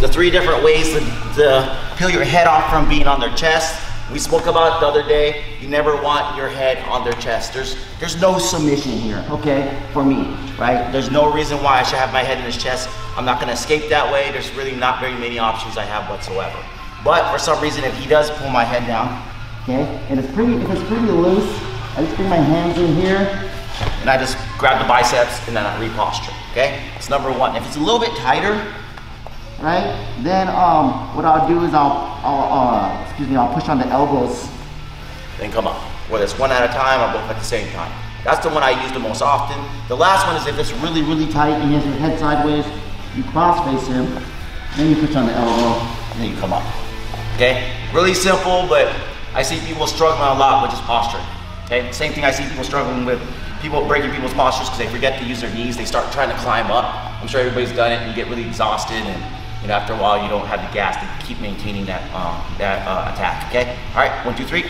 the three different ways to, to peel your head off from being on their chest. We spoke about it the other day. You never want your head on their chest. There's there's no submission here, okay, for me, right? There's no reason why I should have my head in his chest. I'm not gonna escape that way. There's really not very many options I have whatsoever. But for some reason, if he does pull my head down, okay, and it's pretty, if it's pretty loose, I just bring my hands in here, and I just grab the biceps, and then I reposture, okay? It's number one. If it's a little bit tighter, right? Then um, what I'll do is I'll, I'll uh, excuse me, I'll push on the elbows, then come up. Whether it's one at a time or both at the same time. That's the one I use the most often. The last one is if it's really, really tight and he has your head sideways, you cross face him, then you push on the elbow, and then you come up. Okay? Really simple, but I see people struggling a lot with just posturing. Okay? Same thing I see people struggling with people breaking people's postures because they forget to use their knees. They start trying to climb up. I'm sure everybody's done it and you get really exhausted and know, after a while you don't have the gas to keep maintaining that, um, that uh, attack, okay? All right, one, two, three.